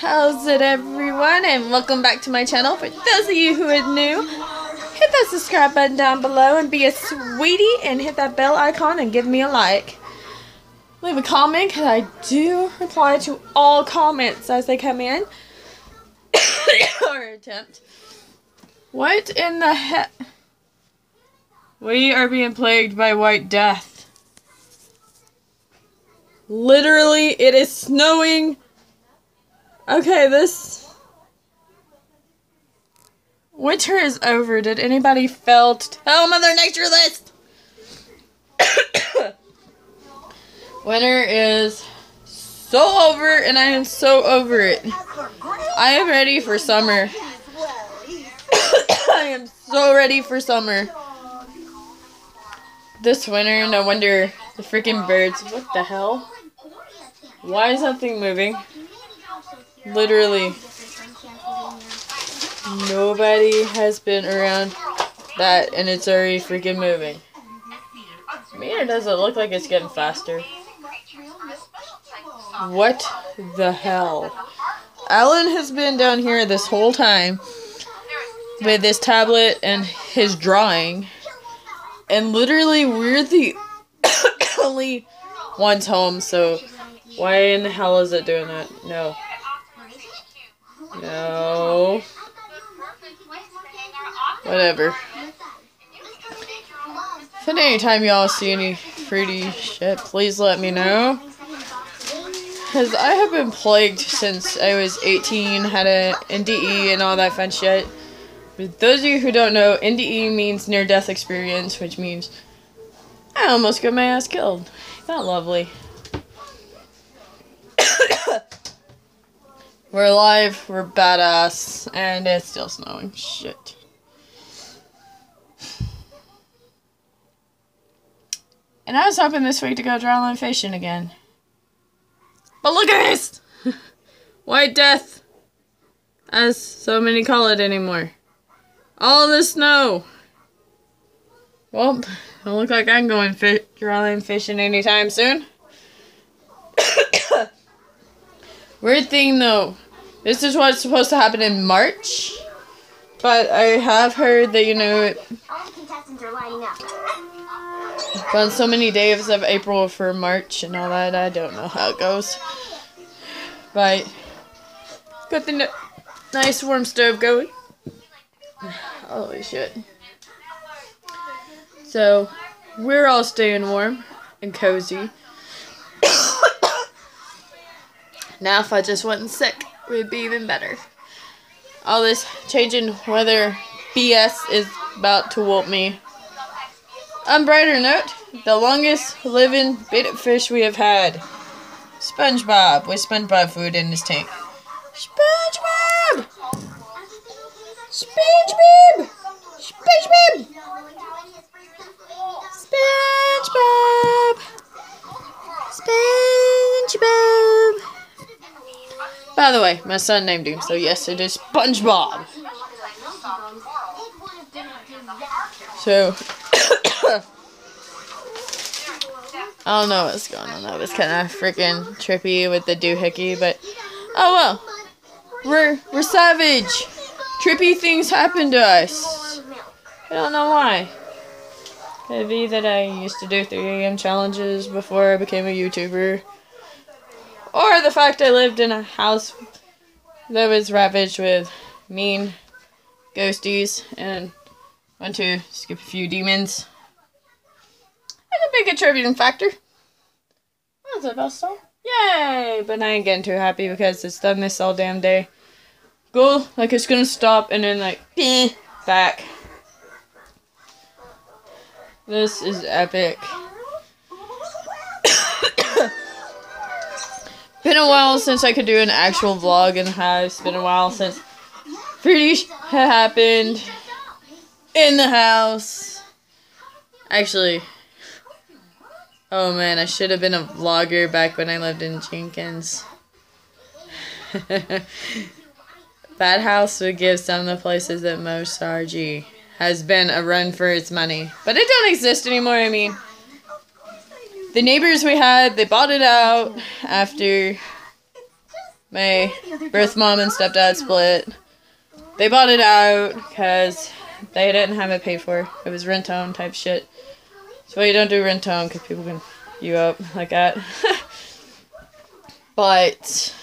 How's it everyone and welcome back to my channel. For those of you who are new, hit that subscribe button down below and be a sweetie and hit that bell icon and give me a like. Leave a comment because I do reply to all comments as they come in. or attempt. What in the heck? We are being plagued by white death. Literally, it is snowing. Okay, this winter is over. Did anybody to tell Mother Nature this? winter is so over, and I am so over it. I am ready for summer. I am so ready for summer. This winter, no wonder the freaking birds. What the hell? Why is that thing moving? Literally. Nobody has been around that and it's already freaking moving. Man, doesn't look like it's getting faster. What the hell? Alan has been down here this whole time with his tablet and his drawing. And literally, we're the only ones home, so why in the hell is it doing that? No. No. Whatever. If at any time y'all see any fruity shit, please let me know. Because I have been plagued since I was 18, had a NDE and all that fun shit. But those of you who don't know, NDE means near death experience, which means I almost got my ass killed. Not lovely. We're alive, we're badass, and it's still snowing. Shit. And I was hoping this week to go dryland fishing again. But look at this! White death! As so many call it anymore. All the snow! Well, don't look like I'm going fi dryland fishing anytime soon. Weird thing though, this is what's supposed to happen in March. But I have heard that, you know, it, on so many days of April for March and all that, I don't know how it goes. But, got the nice warm stove going. Holy shit. So, we're all staying warm and cozy. now, if I just wasn't sick, would be even better. All this changing weather BS is about to whoop me. On brighter note, the longest living bait fish we have had. SpongeBob with SpongeBob food in his tank. SpongeBob! SpongeBob! My son named him, so yes, it is SpongeBob. So, I don't know what's going on. That was kind of freaking trippy with the doohickey, but oh well. We're we're savage. Trippy things happen to us. I don't know why. Could be that I used to do 3 a.m. challenges before I became a YouTuber. Or the fact I lived in a house that was ravaged with mean ghosties and went to skip a few demons. That's a big contributing factor. That's about so. Yay! But I ain't getting too happy because it's done this all damn day. Go like it's gonna stop and then like back. This is epic. Been a while since I could do an actual vlog in the house. Been a while since pretty happened in the house. Actually, oh man, I should have been a vlogger back when I lived in Jenkins. that house would give some of the places that most RG has been a run for its money. But it don't exist anymore, I mean. The neighbors we had, they bought it out after my birth mom and stepdad split. They bought it out because they didn't have it paid for. It was rent own type shit. So you don't do rent own because people can you up like that. but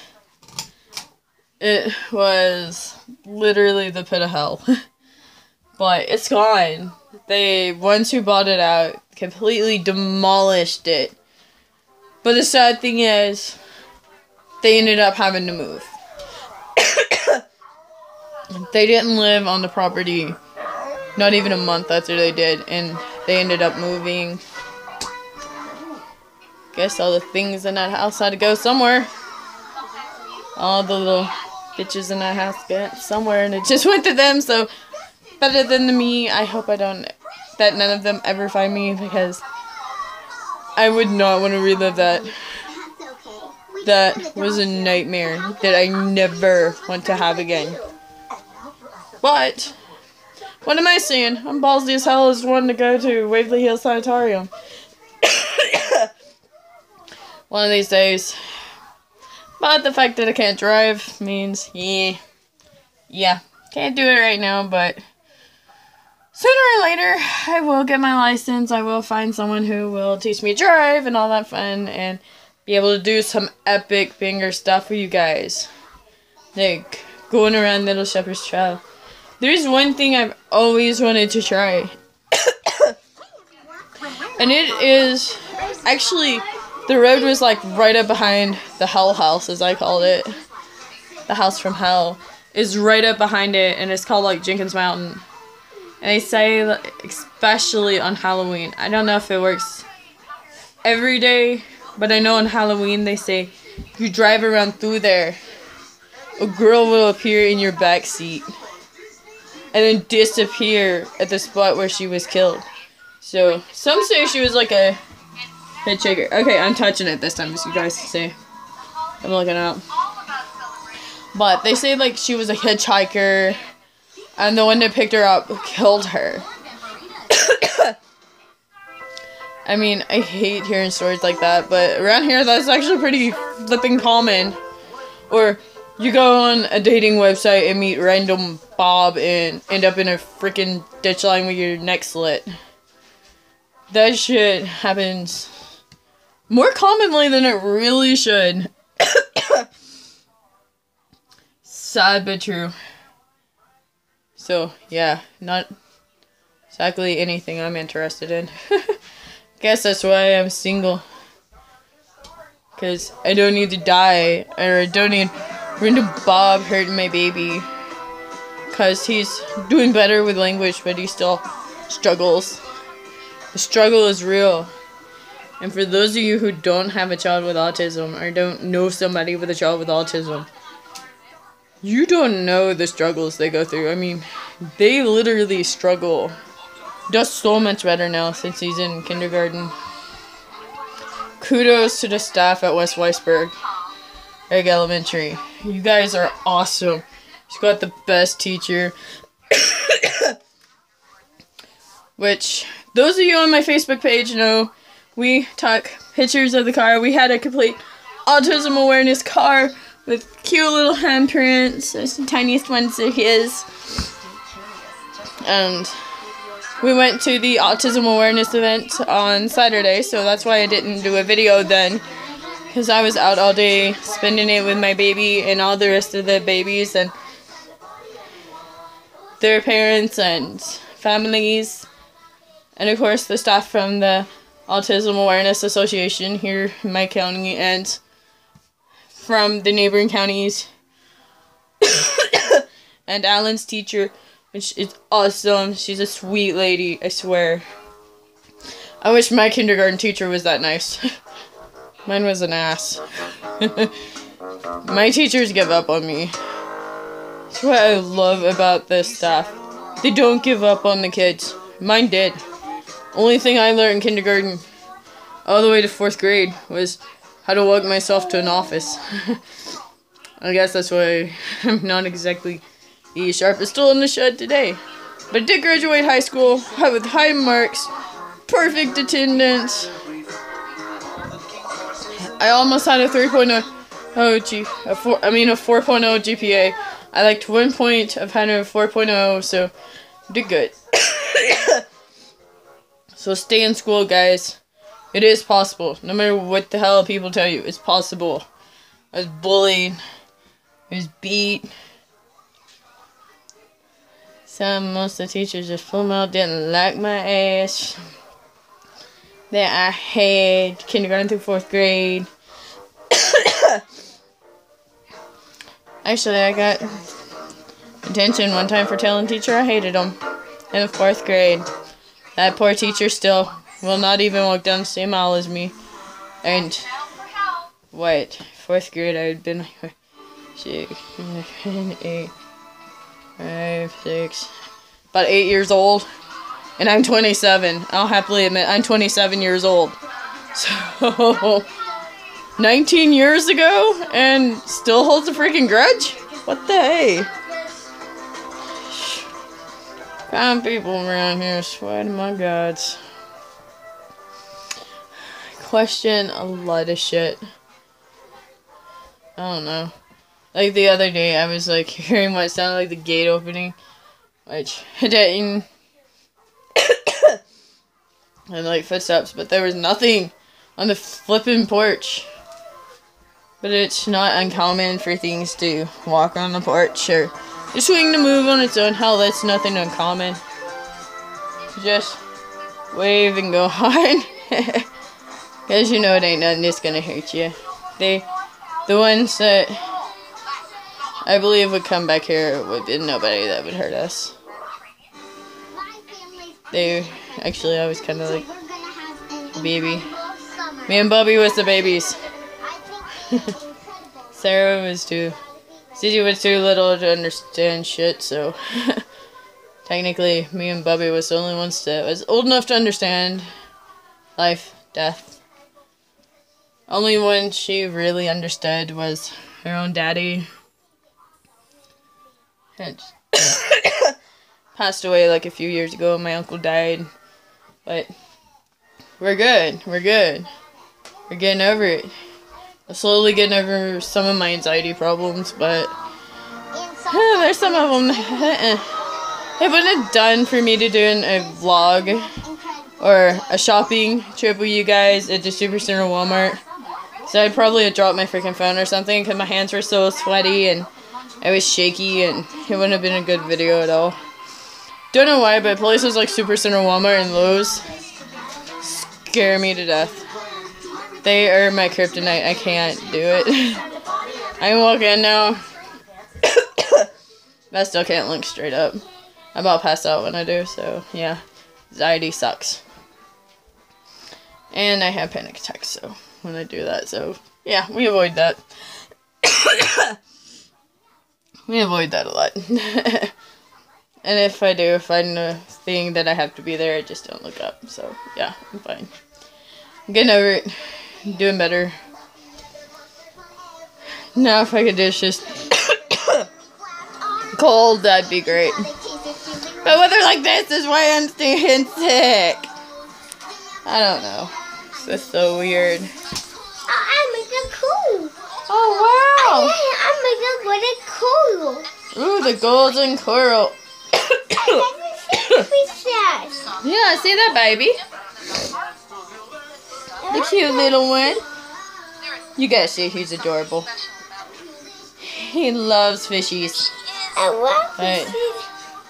it was literally the pit of hell. but it's gone. They once who bought it out completely demolished it. But the sad thing is, they ended up having to move. they didn't live on the property not even a month after they did, and they ended up moving. Guess all the things in that house had to go somewhere. All the little bitches in that house get somewhere, and it just went to them. So better than the me. I hope I don't that none of them ever find me because I would not want to relive that. That was a nightmare that I never want to have again. But what am I saying? I'm ballsy as hell as one to go to Waverly Hills Sanitarium. one of these days. But the fact that I can't drive means, yeah, yeah, can't do it right now, but sooner or later, I will get my license. I will find someone who will teach me drive and all that fun and be able to do some epic finger stuff for you guys. Like going around Little Shepherd's Trail. There's one thing I've always wanted to try. and it is actually the road was like right up behind the Hell House, as I called it. The house from hell is right up behind it, and it's called like Jenkins Mountain. And they say, especially on Halloween, I don't know if it works every day, but I know on Halloween they say if you drive around through there, a girl will appear in your back seat and then disappear at the spot where she was killed. So some say she was like a hitchhiker. Okay, I'm touching it this time, as you guys can see. I'm looking up. But they say like she was a hitchhiker, and the one that picked her up killed her. I mean, I hate hearing stories like that, but around here that's actually pretty flipping common. Or you go on a dating website and meet random Bob and end up in a freaking ditch line with your neck slit. That shit happens more commonly than it really should. Sad but true. So, yeah, not exactly anything I'm interested in. Guess that's why I'm single. Because I don't need to die, or I don't need random Bob hurting my baby. Because he's doing better with language, but he still struggles. The struggle is real. And for those of you who don't have a child with autism or don't know somebody with a child with autism, you don't know the struggles they go through. I mean, they literally struggle. Does so much better now since he's in kindergarten. Kudos to the staff at West Whitesburg Egg Elementary. You guys are awesome. He's got the best teacher. Which, those of you on my Facebook page know, we took pictures of the car. We had a complete autism awareness car with cute little handprints. There's the tiniest ones are his. And we went to the autism awareness event on Saturday, so that's why I didn't do a video then because I was out all day spending it with my baby and all the rest of the babies and their parents and families, and of course the staff from the Autism Awareness Association here in my county and from the neighboring counties. and Alan's teacher, which is awesome. She's a sweet lady, I swear. I wish my kindergarten teacher was that nice. Mine was an ass. My teachers give up on me. That's what I love about this staff. They don't give up on the kids. Mine did. Only thing I learned in kindergarten, all the way to fourth grade, was how to walk myself to an office. I guess that's why I'm not exactly E sharp. sharpest tool in the shed today. But I did graduate high school with high marks, perfect attendance, I almost had a 3.0 Oh, G, a four, I mean a 4.0 GPA. I liked one point of having a 4.0, so did good. so stay in school, guys. It is possible. No matter what the hell people tell you, it's possible. I was bullied. I was beat. Some, most of the teachers just full out didn't like my ass. That I had kindergarten through fourth grade. Actually, I got detention one time for telling teacher I hated him in the fourth grade. That poor teacher still will not even walk down the same aisle as me. And what? Fourth grade, I had been like, six, eight, five, six, about eight years old. And I'm 27. I'll happily admit I'm 27 years old. So 19 years ago and still holds a freaking grudge? What the hey? Kind people around here, swear to my gods. Question a lot of shit. I don't know. Like the other day, I was like hearing what sounded like the gate opening, which didn't. and like footsteps, but there was nothing on the flipping porch. But it's not uncommon for things to walk on the porch or the swing to move on its own. Hell, that's nothing uncommon. Just wave and go on. Because you know it ain't nothing that's gonna hurt you. They, the ones that I believe would come back here would be nobody that would hurt us. They actually I was kind of like baby. Me and Bubby was the babies. Sarah was too. Cici was too little to understand shit, so technically, me and Bubby was the only ones that was old enough to understand life, death. Only one she really understood was her own daddy. Passed away like a few years ago. My uncle died, but we're good. We're good. We're getting over it. I'm slowly getting over some of my anxiety problems, but there's some of them. it wouldn't have done for me to do a vlog or a shopping trip with you guys at the Super Center Walmart. So I'd probably have dropped my freaking phone or something because my hands were so sweaty and I was shaky and it wouldn't have been a good video at all. Don't know why, but places like Supercenter Walmart and Lowe's scare me to death. They are my kryptonite. I can't do it. I can walk in now. but I still can't look straight up. I'm about pass out when I do, so yeah. Anxiety sucks. And I have panic attacks, so when I do that, so yeah, we avoid that. we avoid that a lot. and if I do find a thing that I have to be there, I just don't look up. So yeah, I'm fine. I'm getting over it I'm doing better. Now if I could do just cold, that'd be great. But weather like this is why I'm staying sick. I don't know. It's just so weird. Oh, I'm cool. Oh wow! I'm making golden cool. Ooh, the golden coral. yeah, see that baby? The cute little one. You gotta see he's adorable. He loves fishies. I love Right.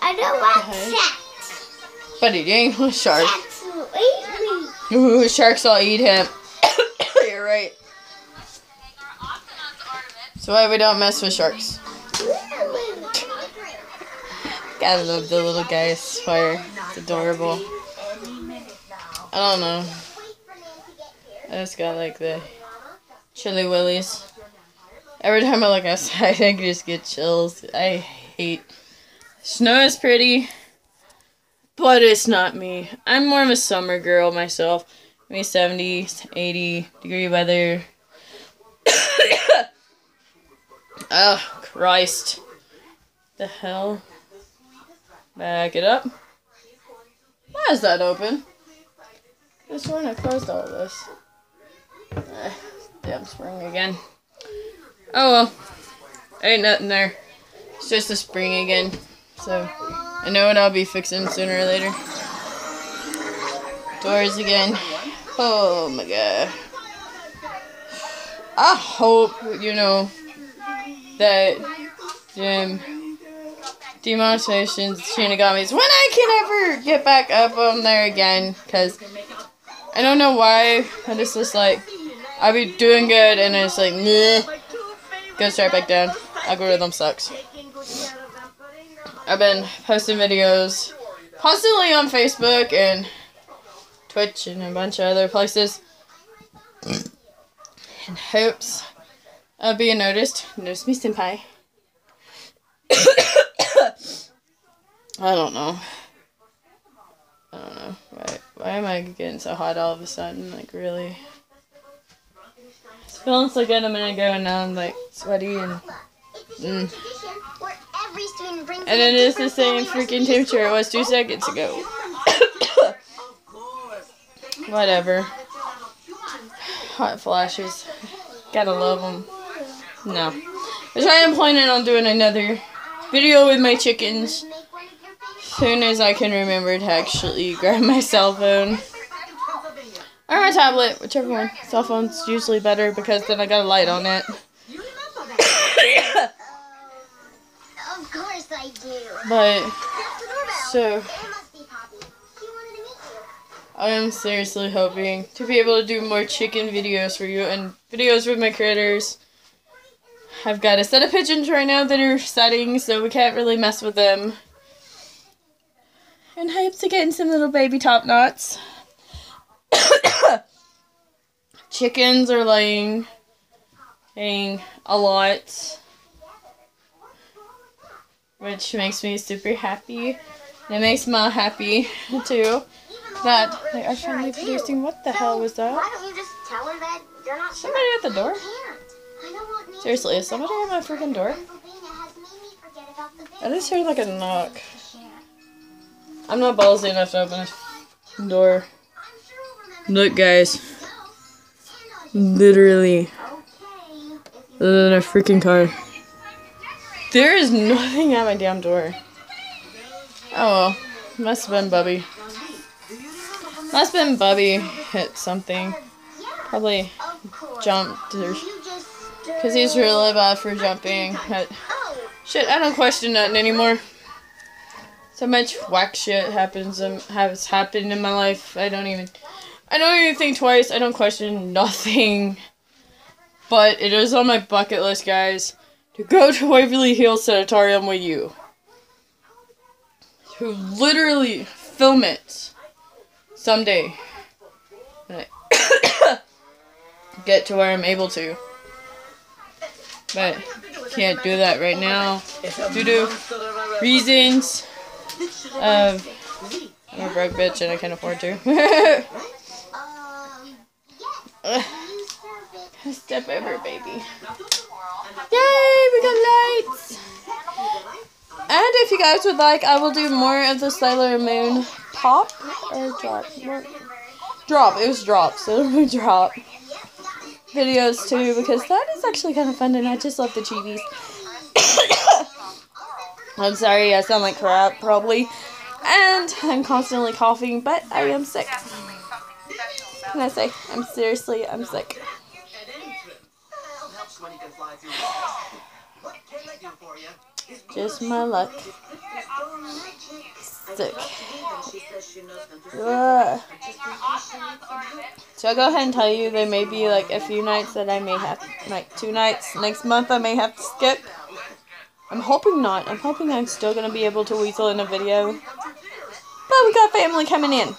I don't want cats. But he ain't a shark. Cats will eat me. Ooh, sharks will eat him. So why we don't mess with sharks? Gotta love the little guy's fire. It's adorable. I don't know. I just got like the chilly willies. Every time I look outside, I just get chills. I hate. Snow is pretty, but it's not me. I'm more of a summer girl myself. Maybe 70, 80 degree weather. oh, Christ. The hell? Back it up. Why is that open? This one I closed all this. Eh, damn spring again. Oh well. Ain't nothing there. It's just a spring again. So I know what I'll be fixing sooner or later. Doors again. Oh my god. I hope, you know, that um, demonetizations Shinigami's when I can ever get back up on there again. Because I don't know why, but it's just like, I'll be doing good and it's like, nah. Goes right back down. Algorithm sucks. I've been posting videos constantly on Facebook and Twitch and a bunch of other places. In hopes of being noticed. Notice me, senpai. I don't know. I don't know. Why, why am I getting so hot all of a sudden? Like, really? It's feeling so good a minute ago, and now I'm like sweaty and. Mm. And it is the same freaking temperature it was two seconds ago. Whatever. Hot flashes. Gotta love them. No. Which I am planning on doing another video with my chickens. Soon as I can remember to actually grab my cell phone. Or my tablet, whichever one. Cell phone's usually better because then I got a light on it. Of course I do. But, so, I am seriously hoping to be able to do more chicken videos for you and videos with my critters. I've got a set of pigeons right now that are setting, so we can't really mess with them. And I hope to get in some little baby top knots. Chickens are laying, laying a lot, which makes me super happy. And it makes Ma happy too. That they are finally producing. What the hell was that? Why don't you just tell her that you're not sure? Somebody at the door? Seriously, is somebody at my freaking door? I just heard like a knock. I'm not ballsy enough to open a door. Look, guys. Literally, than a freaking car. There is nothing at my damn door. Oh well, must have been Bubby. Must have been Bubby hit something. Probably jumped or because he's really bad for jumping. But shit, I don't question nothing anymore. So much whack shit happens and has happened in my life. I don't even, I don't even think twice. I don't question nothing. But it is on my bucket list, guys, to go to Waverly Hills Sanatorium with you. To literally film it someday. I get to where I'm able to. But can't do that right now due to reasons of I'm a broke bitch and I can't afford to. Step over, baby. Yay, we got lights! And if you guys would like, I will do more of the Sailor Moon pop or drop. Drop. It was drop, so it'll be drop videos too because that is actually kind of fun and I just love the chibis. I'm sorry, I sound like crap probably, and I'm constantly coughing, but I am sick. Can I say? I'm seriously, I'm sick. Just my luck. Sick. Ugh. So I'll go ahead and tell you there may be like a few nights that I may have, like two nights next month I may have to skip. I'm hoping not. I'm hoping I'm still going to be able to weasel in a video. But we got family coming in.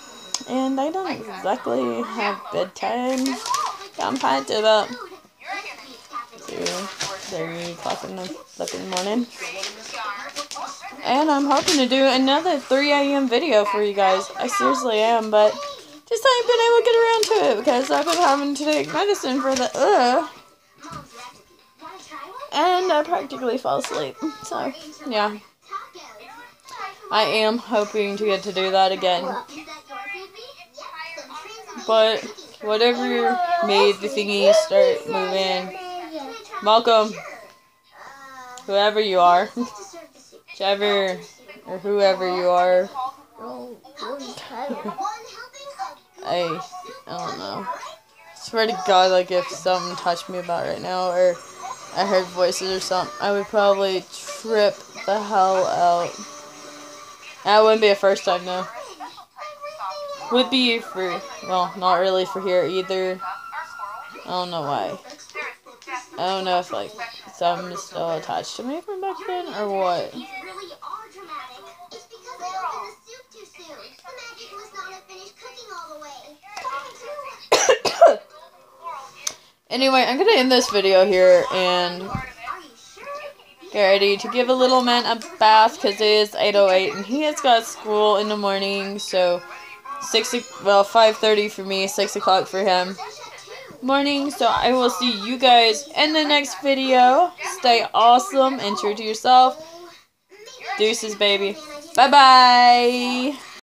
And I don't exactly have bedtime. I'm tired to about 2, 3 o'clock in the flipping morning. And I'm hoping to do another 3 a.m. video for you guys. I seriously am, but just haven't been able to get around to it because I've been having to take medicine for the uh and I practically fall asleep. So, yeah. I am hoping to get to do that again. But whatever made the thingy start moving, Uh, whoever you are. Whichever or whoever you are. I I don't know. Swear to God, like if something touched me about right now, or I heard voices or something, I would probably trip the hell out. That wouldn't be a first time though. Would be for well, not really for here either. I don't know why. I don't know if like something's still attached to me from back then or what. You really are dramatic. It's because I opened the soup too soon. The magic was not finished cooking all the way. anyway, I'm gonna end this video here and Are you sure? get ready to give a little man a bath because it is 8:08 and he has got school in the morning. So six o- well 5:30 for me, six o'clock for him. Morning. So I will see you guys in the next video. Stay awesome and true to yourself. Deuces, baby. Bye bye.